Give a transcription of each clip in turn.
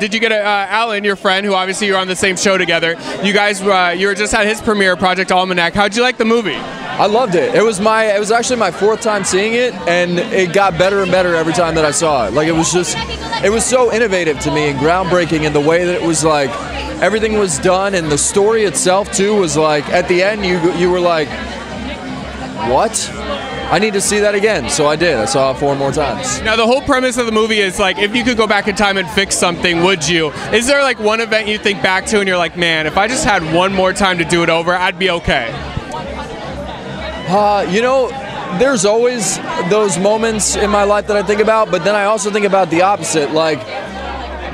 Did you get a, uh, Alan, your friend, who obviously you're on the same show together? You guys, uh, you were just at his premiere, Project Almanac. How'd you like the movie? I loved it. It was my it was actually my fourth time seeing it and it got better and better every time that I saw it. Like it was just it was so innovative to me and groundbreaking in the way that it was like everything was done and the story itself too was like at the end you you were like what? I need to see that again. So I did. I saw it four more times. Now, the whole premise of the movie is like, if you could go back in time and fix something, would you? Is there like one event you think back to and you're like, man, if I just had one more time to do it over, I'd be okay? Uh, you know, there's always those moments in my life that I think about, but then I also think about the opposite. Like,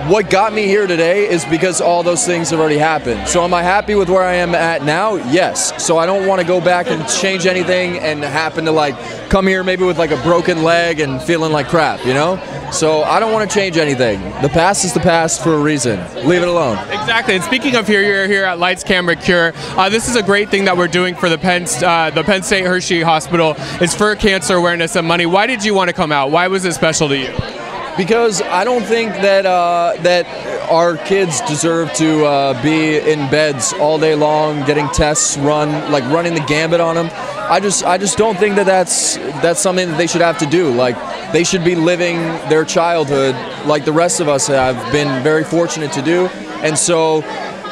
what got me here today is because all those things have already happened. So am I happy with where I am at now? Yes. So I don't want to go back and change anything and happen to like come here maybe with like a broken leg and feeling like crap, you know? So I don't want to change anything. The past is the past for a reason. Leave it alone. Exactly. And speaking of here, you're here at Lights Camera Cure. Uh, this is a great thing that we're doing for the Penn uh, the Penn State Hershey Hospital. It's for cancer awareness and money. Why did you want to come out? Why was it special to you? Because I don't think that uh, that our kids deserve to uh, be in beds all day long, getting tests run, like running the gambit on them. I just I just don't think that that's that's something that they should have to do. Like they should be living their childhood like the rest of us have been very fortunate to do. And so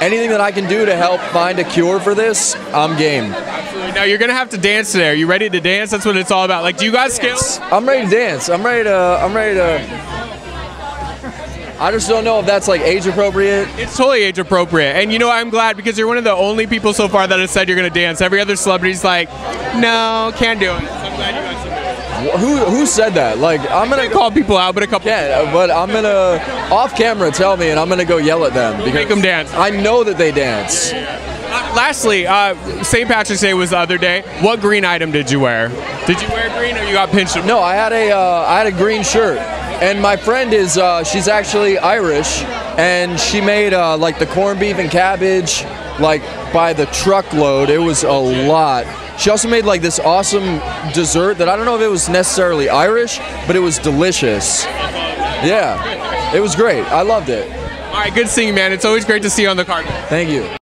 anything that I can do to help find a cure for this, I'm game. Now you're gonna have to dance today. Are you ready to dance? That's what it's all about. Like, do you guys skills? I'm ready to dance. I'm ready to. I'm ready to. I just don't know if that's like age appropriate. It's totally age appropriate. And you know, I'm glad because you're one of the only people so far that has said you're going to dance. Every other celebrity's like, no, can't do it. So I'm glad you who who said that? Like I'm gonna call people out, but a couple. Yeah, but I'm gonna off camera tell me, and I'm gonna go yell at them because make them dance. I know that they dance. Uh, lastly, uh, St. Patrick's Day was the other day. What green item did you wear? Did you wear green, or you got pinched? No, I had a uh, I had a green shirt. And my friend is, uh, she's actually Irish, and she made uh, like the corned beef and cabbage, like by the truckload. It was a lot. She also made like this awesome dessert that I don't know if it was necessarily Irish, but it was delicious. Yeah, it was great. I loved it. All right, good seeing you, man. It's always great to see you on the card. Thank you.